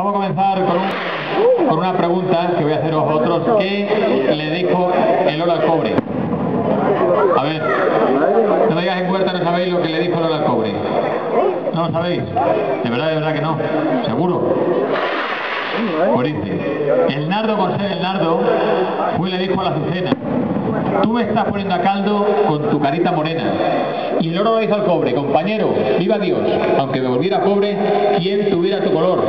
Vamos a comenzar con, un- con una pregunta que voy a hacer a vosotros. ¿Qué le dijo el oro al cobre? A ver, no me digas en puerta, no sabéis lo que le dijo el oro al cobre. ¿No lo sabéis? De verdad, de verdad que no. ¿Seguro? Pues el nardo por ser el nardo, fue le dijo a la azucena, tú me estás poniendo a caldo con tu carita morena. Y el oro le dijo al cobre, compañero, viva Dios, aunque me volviera pobre, ¿quién tuviera tu color?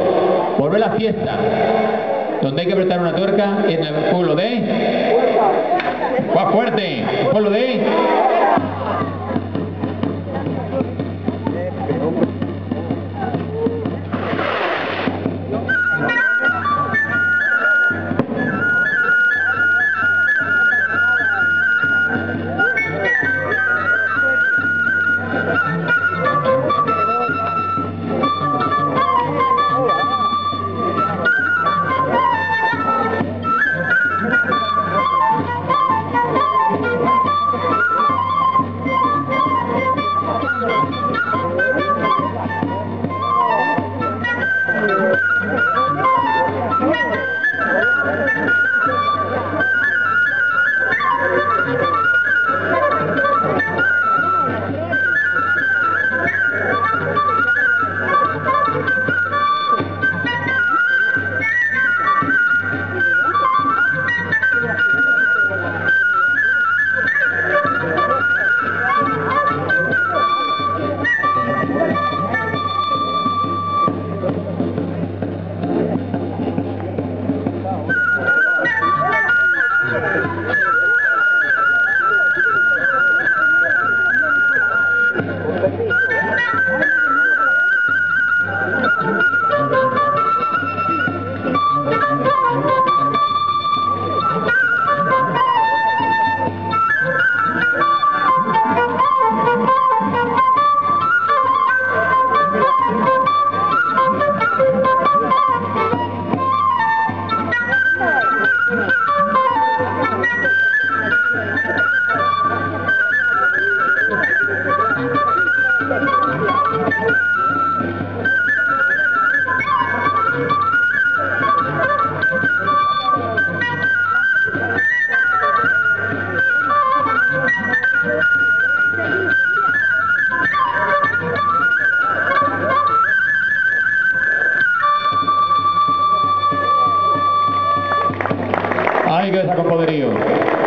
Volver a la fiesta, donde hay que apretar una tuerca en el pueblo de... ¡Más fuerte! ¿El pueblo de... Tigers a Compoderío.